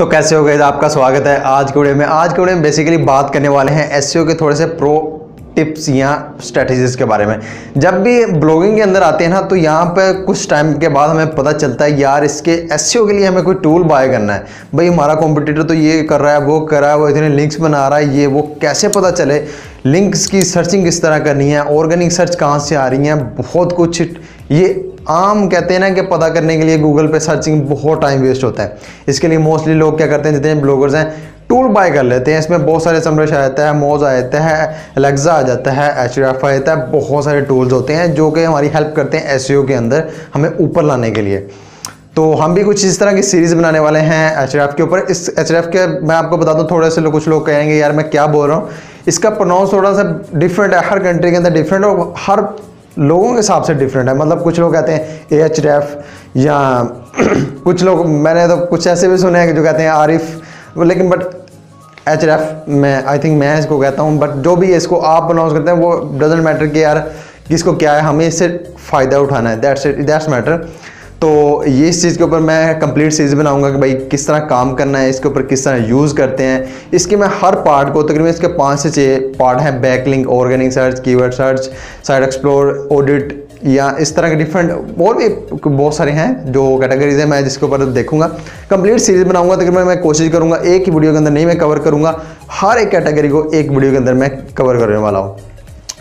तो कैसे हो गए आपका स्वागत है आज के वीडियो में। आज के वीडियो में बेसिकली बात करने वाले हैं एस के थोड़े से प्रो टिप्स या स्ट्रेटजीज के बारे में। जब भी ब्लॉगिंग के अंदर आते हैं ना तो यहाँ पर कुछ टाइम के बाद हमें पता चलता है, यार इसके एस के लिए हमें कोई टूल बाय करना है। भाई, हमारा कॉम्पिटिटर तो ये कर रहा है, वो कर रहा है, वो इतने लिंक्स बना रहा है, ये वो कैसे पता चले? लिंक्स की सर्चिंग किस तरह करनी है? ऑर्गेनिक सर्च कहाँ से आ रही है? बहुत कुछ ये आम कहते हैं ना कि पता करने के लिए गूगल पे सर्चिंग बहुत टाइम वेस्ट होता है। इसके लिए मोस्टली लोग क्या करते हैं, जितने ब्लॉगर्स हैं टूल बाय कर लेते हैं। इसमें बहुत सारे समरश आ जाता है मोज आ जाता है एलेक्सा आ जाता है एच आ जाता है, बहुत सारे टूल्स होते हैं जो कि हमारी हेल्प करते हैं एस के अंदर हमें ऊपर लाने के लिए। तो हम भी कुछ इस तरह की सीरीज़ बनाने वाले हैं एच के ऊपर। इस एच के मैं आपको बता दूँ, थोड़े से लोग, कुछ लोग कहेंगे, यार, मैं क्या बोल रहा हूँ? इसका प्रोनाउंस थोड़ा सा डिफरेंट है, हर कंट्री के अंदर डिफरेंट और हर लोगों के हिसाब से डिफरेंट है। मतलब कुछ लोग कहते हैं ए एच या कुछ लोग, मैंने तो कुछ ऐसे भी सुने हैं कि जो कहते हैं आरिफ लेकिन बट एच एफ़ मैं आई थिंक मैं इसको कहता हूँ बट जो भी इसको आप अनाउंस करते हैं, वो डजेंट मैटर कि यार किसको क्या है, हमें इससे फ़ायदा उठाना है। दैट्स दैट्स मैटर तो ये इस चीज़ के ऊपर मैं कंप्लीट सीरीज़ बनाऊँगा कि भाई किस तरह काम करना है, इसके ऊपर किस तरह यूज़ करते हैं। इसके मैं हर पार्ट को तकरीबन इसके पाँच से छः पार्ट हैं back link organic search keyword search site explore audit या इस तरह के डिफरेंट और भी बहुत सारे हैं जो कैटेगरीज हैं मैं जिसके ऊपर देखूँगा। कंप्लीट सीरीज़ बनाऊँगा, तकरीबन मैं कोशिश करूँगा एक ही वीडियो के अंदर नहीं मैं कवर करूँगा, हर एक कैटेगरी को एक वीडियो के अंदर मैं कवर करने वाला हूँ।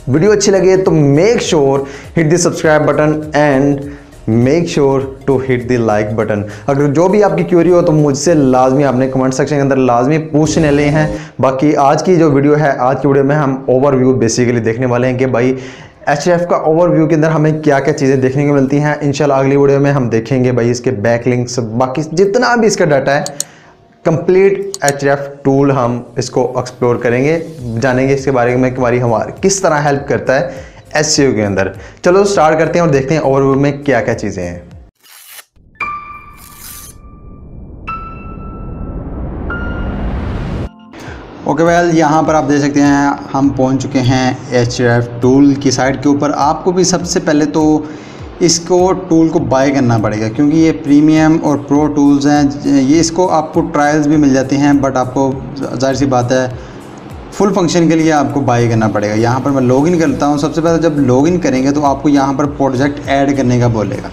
वीडियो अच्छी लगे तो make sure hit the subscribe button and make sure to hit the like button अगर जो भी आपकी क्यूरी हो तो मुझसे लाजमी आपने कमेंट सेक्शन के अंदर लाजमी पूछने ले हैं। बाकी आज की जो वीडियो है, आज की वीडियो में हम ओवरव्यू बेसिकली देखने वाले हैं कि भाई एच का ओवरव्यू के अंदर हमें क्या क्या चीज़ें देखने को मिलती हैं। इंशाल्लाह अगली वीडियो में हम देखेंगे भाई इसके बैक लिंक्स बाकी जितना भी इसका डाटा है कंप्लीट एच टूल हम इसको एक्सप्लोर करेंगे, जानेंगे इसके बारे में हमारी हमारे किस तरह हेल्प करता है। एस के अंदर। चलो स्टार्ट करते हैं और देखते हैं ओवरव्यू में क्या क्या चीज़ें हैं। ओके okay, वेल well, यहाँ पर आप देख सकते हैं हम पहुँच चुके हैं एच टूल की साइट के ऊपर। आपको भी सबसे पहले तो इसको टूल को बाय करना पड़ेगा क्योंकि ये प्रीमियम और प्रो टूल्स हैं। ये इसको आपको ट्रायल्स भी मिल जाते हैं बट आपको ज़ाहिर सी बात है फुल फ़ंक्शन के लिए आपको बाय करना पड़ेगा। यहाँ पर मैं लॉगिन करता हूँ। सबसे पहले जब लॉगिन करेंगे तो आपको यहाँ पर प्रोजेक्ट ऐड करने का बोलेगा।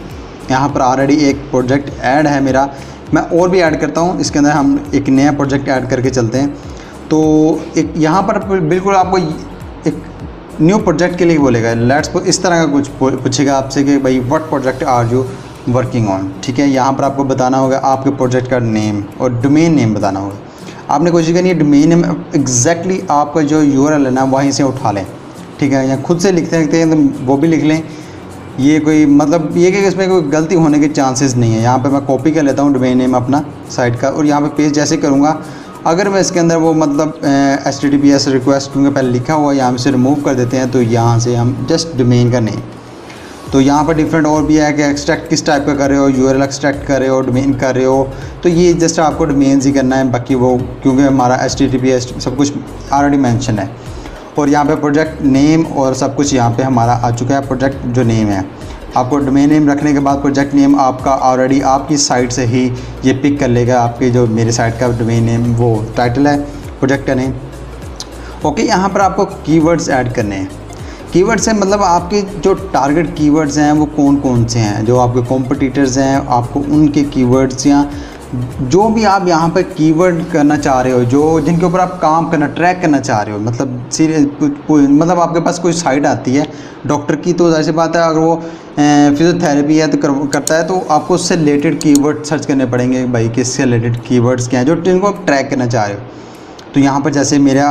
यहाँ पर ऑलरेडी एक प्रोजेक्ट ऐड है मेरा। मैं और भी ऐड करता हूँ। इसके अंदर हम एक नया प्रोजेक्ट ऐड करके चलते हैं। तो एक यहाँ पर बिल्कुल आपको एक न्यू प्रोजेक्ट के लिए बोलेगा। लेट्स इस तरह का कुछ पूछेगा आपसे कि भाई what project are you working on ठीक है? यहाँ पर आपको बताना होगा आपके प्रोजेक्ट का नेम और डोमेन नेम बताना होगा। आपने कोशिश करनी है डोमेन नेम एग्जैक्टली आपका जो यू है ना, वहीं से उठा लें। ठीक है, या खुद से लिखते लिखते हैं तो वो भी लिख लें। ये कोई मतलब ये कि इसमें कोई गलती होने के चांसेस नहीं है। यहाँ पे मैं कॉपी कर लेता हूँ डोमेन नेम अपना साइट का और यहाँ पे पेज जैसे करूँगा, अगर मैं इसके अंदर वो मतलब H T P S request क्योंकि पहले लिखा हुआ है, यहाँ से रिमूव कर देते हैं तो यहाँ से हम जस्ट डोमेन का नेम तो यहाँ पर डिफरेंट और भी है कि एक्सट्रैक्ट किस टाइप का कर रहे हो यू एक्सट्रैक्ट कर रहे हो डोमेन कर रहे हो। तो ये जस्ट आपको डोमेन ही करना है, बाकी वो क्योंकि हमारा एच टी एस सब कुछ ऑलरेडी मैंशन है। और यहाँ पे प्रोजेक्ट नेम और सब कुछ यहाँ पे हमारा आ चुका है प्रोजेक्ट जो नेम है। आपको डोमेन नेम रखने के बाद प्रोजेक्ट नेम आपका ऑलरेडी आपकी साइट से ही ये पिक कर लेगा, आपके जो मेरे साइट का डोमेन नेम वो टाइटल है प्रोजेक्ट का नेम ओके यहाँ पर आपको कीवर्ड्स ऐड करने हैं। कीवर्ड्स हैं मतलब आपके जो टारगेट कीवर्ड्स हैं वो कौन कौन से हैं? जो आपके कॉम्पिटिटर्स हैं आपको उनके कीवर्ड्स या जो भी आप यहाँ पर कीवर्ड करना चाह रहे हो जो जिनके ऊपर आप काम करना ट्रैक करना चाह रहे हो मतलब सीरियस मतलब आपके पास कोई साइट आती है डॉक्टर की तो ऐसी बात है अगर वो फिजियोथेरेपी है तो कर, करता है तो आपको उससे रिलेटेड कीवर्ड सर्च करने पड़ेंगे भाई किससे रिलेटेड कीवर्ड्स क्या हैं जो जिनको आप ट्रैक करना चाह रहे हो। तो यहाँ पर जैसे मेरा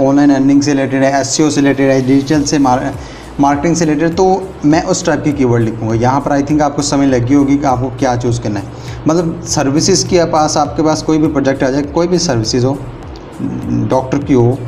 ऑनलाइन अर्निंग से रिलेटेड है एस से रिलेटेड है डिजिटल से मार्केटिंग से रिलेटेड तो मैं उस टाइप की कीवर्ड लिखूँगा। यहाँ पर आई थिंक आपको समय लगी होगी कि आपको क्या चूज़ करना है। मतलब सर्विसेज़ के पास आपके पास कोई भी प्रोजेक्ट आ जाए, कोई भी सर्विसेज़ हो डॉक्टर की हो,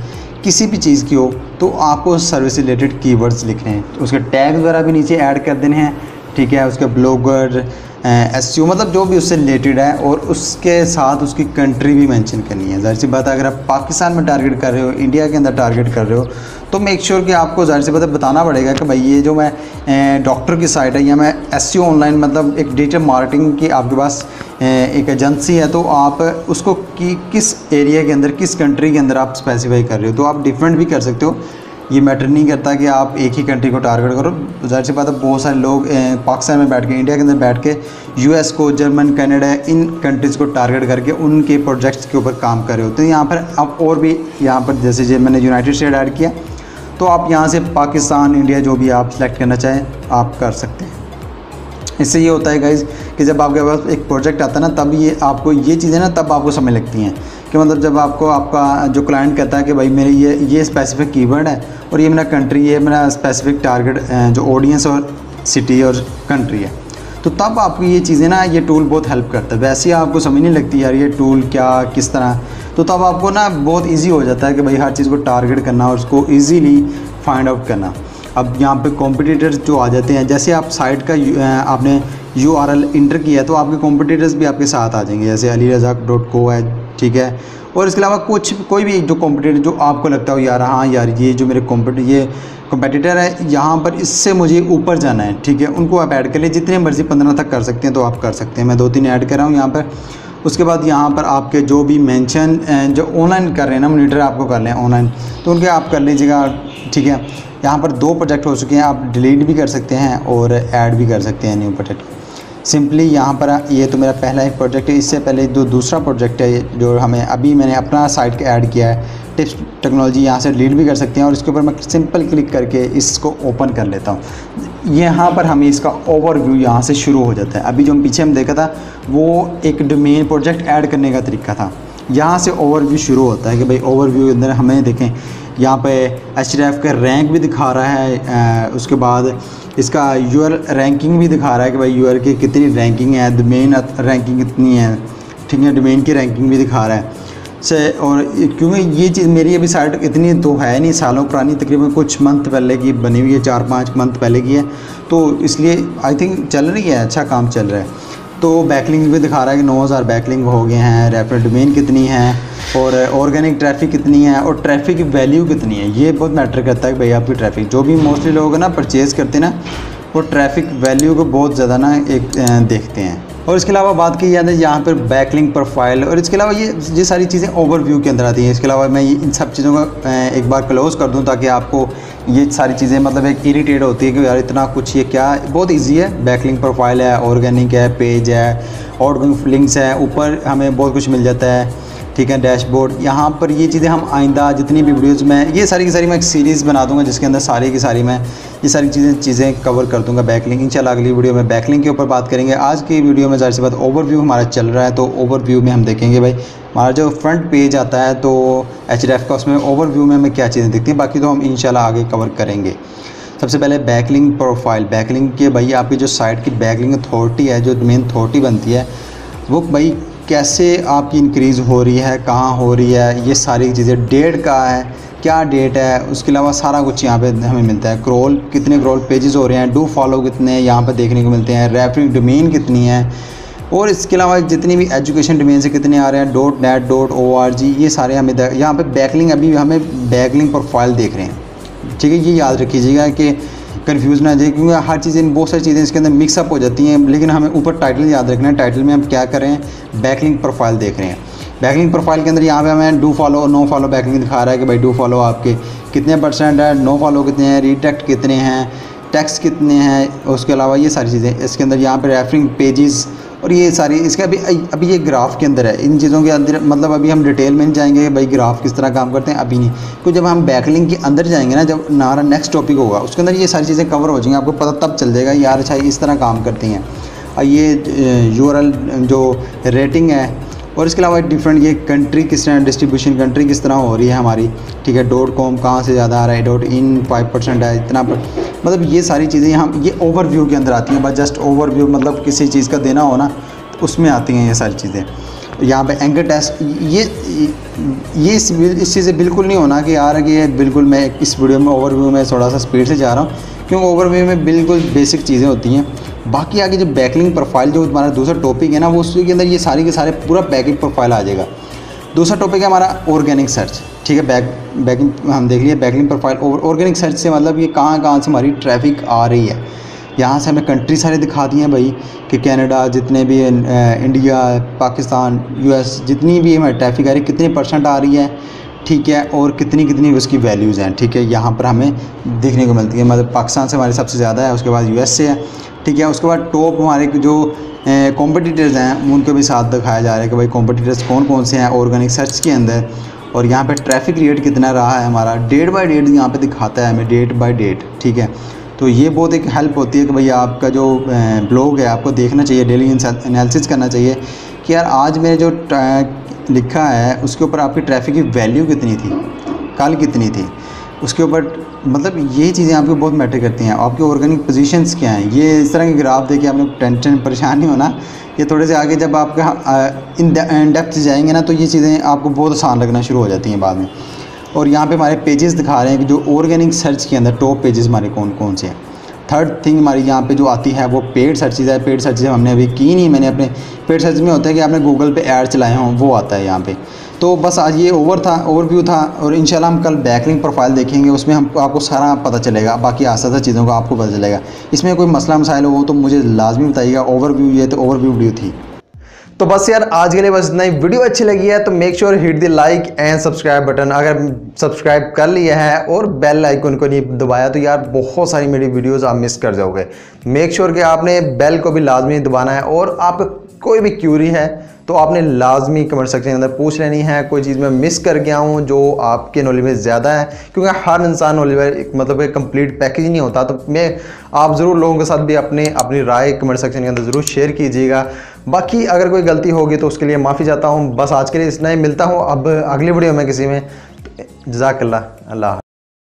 किसी भी चीज़ की हो तो आपको सर्विस रिलेटेड कीवर्ड्स लिखने हैं। उसके टैग वगैरह भी नीचे ऐड कर देने हैं, ठीक है? उसके ब्लॉगर एस मतलब जो भी उससे रिलेटेड है और उसके साथ उसकी कंट्री भी मेंशन करनी है। ज़ाहिर सी बात अगर आप पाकिस्तान में टारगेट कर रहे हो इंडिया के अंदर टारगेट कर रहे हो तो मेक श्योर sure कि आपको ज़ाहिर से पता बताना पड़ेगा कि भाई ये जो मैं डॉक्टर की साइट है या मैं एस ऑनलाइन मतलब एक डिजिटल मार्केटिंग की आपके पास एक एजेंसी है तो आप उसको कि, किस एरिया के अंदर, किस कंट्री के अंदर आप स्पेसिफाई कर रहे हो तो आप डिफरेंट भी कर सकते हो। ये मैटर नहीं करता कि आप एक ही कंट्री को टारगेट करो। ज़ाहिर सी बात है, बहुत सारे लोग पाकिस्तान में बैठ के इंडिया के अंदर बैठ के यूएस को जर्मन कनाडा इन कंट्रीज़ को टारगेट करके उनके प्रोजेक्ट्स के ऊपर काम कर रहे होते हैं। यहाँ पर आप और भी, यहाँ पर जैसे मैंने यूनाइटेड स्टेट ऐड किया तो आप यहाँ से पाकिस्तान इंडिया जो भी आप सेलेक्ट करना चाहें, आप कर सकते हैं। इससे ये होता है गाइज़ कि जब आपके पास एक प्रोजेक्ट आता है ना, तब ये आपको ये चीज़ें ना, तब आपको समझ लगती हैं। कि मतलब जब आपको आपका जो क्लाइंट कहता है कि भाई मेरे ये ये स्पेसिफिक कीवर्ड है और ये मेरा कंट्री ये मेरा स्पेसिफिक टारगेट जो ऑडियंस और सिटी और कंट्री है तो तब आपको ये चीज़ें ना, ये टूल बहुत हेल्प करता है। वैसे ही आपको समझ नहीं लगती यार ये टूल क्या, किस तरह। तो तब आपको ना बहुत ईजी हो जाता है कि भाई हर चीज़ को टारगेट करना और उसको ईजीली फाइंड आउट करना। अब यहाँ पे कॉम्पिटिटर्स जो आ जाते हैं, जैसे आप साइट का आपने यू आर एल इंटर किया तो आपके कॉम्पिटिटर्स भी आपके साथ आ जाएँगे। जैसे अली रजाक डॉट को है ठीक है? और इसके अलावा कुछ कोई भी जो कॉम्पिटिटर जो आपको लगता हो, यार हाँ यार, ये जो मेरे कॉम्पिट ये कॉम्पिटिटर है, यहाँ पर इससे मुझे ऊपर जाना है, ठीक है? उनको आप ऐड कर लें, जितने मर्ज़ी पंद्रह तक कर सकते हैं तो आप कर सकते हैं। मैं दो तीन ऐड कर रहा हूँ यहाँ पर। उसके बाद यहाँ पर आपके जो भी मेंशन जो ऑनलाइन कर रहे हैं ना मोनीटर आपको कर लें ऑनलाइन तो उनके आप कर लीजिएगा, ठीक है? यहाँ पर दो प्रोजेक्ट हो चुके हैं, आप डिलीट भी कर सकते हैं और ऐड भी कर सकते हैं न्यू प्रोजेक्ट सिंपली यहाँ पर ये तो मेरा पहला एक प्रोजेक्ट है, इससे पहले जो दूसरा प्रोजेक्ट है जो हमें अभी मैंने अपना साइट का ऐड किया है। टिप्स टेक्नोलॉजी यहाँ से डिलीट भी कर सकते हैं और इसके ऊपर मैं सिंपल क्लिक करके इसको ओपन कर लेता हूँ। यहाँ पर हमें इसका ओवरव्यू यहाँ से शुरू हो जाता है। अभी जो हम पीछे हम देखा था, वो एक डोमेन प्रोजेक्ट ऐड करने का तरीका था। यहाँ से ओवरव्यू शुरू होता है कि भाई ओवरव्यू के अंदर हमें देखें, यहाँ पे एच का रैंक भी दिखा रहा है उसके बाद इसका यू रैंकिंग भी दिखा रहा है कि भाई यू की कितनी रैंकिंग है डोमेन रैंकिंग कितनी है, ठीक है डोमेन की रैंकिंग भी दिखा रहा है। से, और क्योंकि ये चीज़ मेरी अभी साइट इतनी तो है नहीं, सालों पुरानी, तकरीबन कुछ मंथ पहले की बनी हुई है, चार पाँच मंथ पहले की है। तो इसलिए आई थिंक चल रही है अच्छा काम चल रहा है। तो बैकलिंग भी दिखा रहा है कि 9000 बैकलिंग हो गए हैं रेफर डोमेन कितनी है, और ऑर्गेनिक ट्रैफ़िक कितनी है, और ट्रैफ़िक की वैल्यू कितनी है, ये बहुत मैटर करता है कि भाई आपकी ट्रैफ़िक जो भी मोस्टली लोग ना परचेज़ करते हैं ना, वो ट्रैफ़िक वैल्यू को बहुत ज़्यादा ना एक देखते हैं। और इसके अलावा बात की जाए यहाँ पर बैकलिंग प्रोफ़ाइल और इसके अलावा ये ये सारी चीज़ें ओवरव्यू के अंदर आती हैं। इसके अलावा मैं इन सब चीज़ों का एक बार क्लोज़ कर दूँ ताकि आपको ये सारी चीज़ें मतलब एक इरीटेट होती है कि यार इतना कुछ ये क्या, बहुत ईजी है। बैकलिंग प्रोफ़ाइल है ऑर्गेनिक है पेज है और लिंक्स है, ऊपर हमें बहुत कुछ मिल जाता है। ठीक है डैशबोर्ड यहाँ पर ये चीज़ें हम आइंदा, जितनी भी वीडियोज़ में ये सारी की सारी मैं एक सीरीज़ बना दूँगा, जिसके अंदर सारी की सारी मैं ये सारी चीज़ें चीज़ें कवर कर दूँगा बैकलिंग इंशाल्लाह अगली वीडियो में बैकलिंग के ऊपर बात करेंगे। आज की वीडियो में ज़ाहिर सी बात ओवरव्यू हमारा चल रहा है तो ओवरव्यू में हम देखेंगे भाई। हमारा जो फ्रंट पेज आता है तो एच का उसमें ओवरव्यू में हमें क्या चीज़ें दिखती हैं, बाकी तो हम इन आगे कवर करेंगे। सबसे पहले बैकलिंग प्रोफ़ाइल बैकलिंग के भाई, आपकी जो साइट की बैकलिंग अथॉरिटी है, जो मेन अथॉरिटी बनती है, वो भाई कैसे आपकी इंक्रीज़ हो रही है, कहाँ हो रही है, ये सारी चीज़ें डेट का है, क्या डेट है, उसके अलावा सारा कुछ यहाँ पे हमें मिलता है। क्रोल कितने क्रोल पेजेस हो रहे हैं डू फॉलो कितने यहाँ पे देखने को मिलते हैं। रेफरिंग डोमेन कितनी है, और इसके अलावा जितनी भी एजुकेशन डोमेन से कितने आ रहे हैं dot net dot O R G ये सारे हमें यहाँ पर बैकलिंग अभी हमें बैकलिंग प्रोफ़ाइल देख रहे हैं। ठीक है, ये याद रखीजिएगा कि कन्फ्यूज़ ना जाए क्योंकि हर चीज़ें बहुत सारी चीज़ें इसके अंदर मिक्सअप हो जाती हैं, लेकिन हमें ऊपर टाइटल याद रखना है। टाइटल में हम क्या कर रहे हैं? बैकलिंग प्रोफ़ाइल देख रहे हैं। बैकलिंग प्रोफ़ाइल के अंदर यहाँ पे हमें do follow no follow backlink दिखा रहा है कि भाई डू फॉलो आपके कितने परसेंट है नो फॉलो कितने हैं रिटेक्ट कितने हैं टैक्स कितने हैं, उसके अलावा ये सारी चीज़ें। इसके अंदर यहाँ पर रेफरिंग पेजेस और ये सारी, इसका अभी अभी ये ग्राफ के अंदर है। इन चीज़ों के अंदर मतलब अभी हम डिटेल में नहीं जाएँगे भाई ग्राफ किस तरह काम करते हैं, अभी नहीं। क्योंकि जब हम बैकलिंग के अंदर जाएँगे ना, जब हमारा नेक्स्ट टॉपिक होगा, उसके अंदर ये सारी चीज़ें कवर हो जाएँगी, आपको पता तब चल जाएगा यार अच्छा इस तरह काम करती हैं। और ये यू जो रेटिंग है, और इसके अलावा डिफरेंट ये कंट्री किस तरह डिस्ट्रीब्यूशन कंट्री किस तरह हो रही है हमारी। ठीक है डॉट कॉम कहाँ से ज़्यादा आ रहा है डॉट इन फाइव परसेंट है, इतना पर मतलब ये सारी चीज़ें यहाँ ये ओवरव्यू के अंदर आती हैं बस जस्ट ओवरव्यू मतलब किसी चीज़ का देना हो ना तो उसमें आती हैं ये सारी चीज़ें। यहाँ पे एंकर टेस्ट ये ये इस, इस चीज़ से बिल्कुल नहीं होना कि यार कि बिल्कुल मैं इस वीडियो में ओवरव्यू में थोड़ा सा स्पीड से जा रहा हूँ क्योंकि ओवरव्यू में बिल्कुल बेसिक चीज़ें होती हैं। बाकी आगे जो बैकलिंग प्रोफ़ाइल जो हमारा दूसरा टॉपिक है ना वो उसके अंदर ये सारी के सारे पूरा बैकिंग प्रोफ़ाइल आ जाएगा। दूसरा टॉपिक है हमारा ऑर्गेनिक सर्च ठीक है बैक बैकिंग हम देख लिए बैकलिंग प्रोफ़ाइल और ऑर्गेनिक सर्च से मतलब ये कहाँ कहाँ से हमारी ट्रैफ़िक आ रही है। यहाँ से हमें कंट्री सारे दिखा दिए हैं भाई, कि कनाडा जितने भी इंडिया पाकिस्तान यूएस जितनी भी हमारी ट्रैफ़िक आ रही है, कितनी परसेंट आ रही है, ठीक है, और कितनी कितनी उसकी वैल्यूज़ हैं, ठीक है। यहाँ पर हमें देखने को मिलती है मतलब पाकिस्तान से हमारी सबसे ज़्यादा है, उसके बाद यूएस से है, ठीक है। उसके बाद टॉप हमारे जो कॉम्पिटिटर्स हैं, उनको भी साथ दिखाया जा रहा है कि भाई कॉम्पिटिटर्स कौन कौन से हैं ऑर्गेनिक सर्च के अंदर और यहाँ पे ट्रैफ़िक रेट कितना रहा है हमारा? डेट बाय डेट यहाँ पे दिखाता है हमें डेट बाय डेट ठीक है? तो ये बहुत एक हेल्प होती है कि भैया आपका जो ब्लॉग है, आपको देखना चाहिए डेली एनालिसिस करना चाहिए कि यार आज मैंने जो लिखा है, उसके ऊपर आपकी ट्रैफ़िक की वैल्यू कितनी थी? कल कितनी थी? उसके ऊपर मतलब यही चीज़ें आपको बहुत मैटर करती हैं। आपके ऑर्गेनिक पोजीशंस क्या हैं? ये इस तरह के ग्राफ देखे आपने टेंशन परेशान नहीं होना। ये थोड़े से आगे जब आपका इन डेप्थ जाएँगे ना तो ये चीज़ें आपको बहुत आसान लगना शुरू हो जाती हैं बाद में। और यहाँ पे हमारे पेजेस दिखा रहे हैं कि जो ऑर्गेनिक सर्च के अंदर टॉप पेजेस हमारे कौन कौन से हैं। थर्ड थिंग हमारी यहाँ पे जो आती है वो पेड सर्चिज़ है। पेड सर्चेज हमने अभी की नहीं। मैंने अपने पेड सर्च में होता है कि आपने गूगल पे ऐड चलाए हों, वो आता है यहाँ पे। तो बस आज ये ओवर था ओवरव्यू था और इंशाल्लाह हम कल बैकलिंग प्रोफ़ाइल देखेंगे, उसमें हम आपको सारा पता चलेगा, बाकी आस्ता चीज़ों का आपको पता चलेगा। इसमें कोई मसला मसाइल हो तो मुझे लाजमी बताइएगा ओवरव्यू ये तो ओवरव्यू वीडियो थी। तो बस यार, आज के लिए बस इतना ही। वीडियो अच्छी लगी है तो make sure hit the like and subscribe button अगर सब्सक्राइब कर लिया है और बेल आइकन को नहीं दबाया तो यार बहुत सारी मेरी वीडियोस आप मिस कर जाओगे। मेक श्योर कि आपने बेल को भी लाजमी दबाना है और आप कोई भी क्यूरी है तो आपने लाजमी कमेंट सेक्शन के अंदर पूछ लेनी है। कोई चीज़ मैं मिस कर गया हूँ जो आपके नॉलेज में ज़्यादा है, क्योंकि हर इंसान नॉलेज में मतलब एक कंप्लीट पैकेज नहीं होता तो मैं, आप ज़रूर लोगों के साथ भी अपने, अपनी राय कमेंट सेक्शन के अंदर ज़रूर शेयर कीजिएगा। बाकी अगर कोई गलती होगी तो उसके लिए माफ़ी चाहता हूँ। बस आज के लिए इतना ही, मिलता हूँ अब अगली वीडियो में किसी में। जजाकल्ला अल्लाह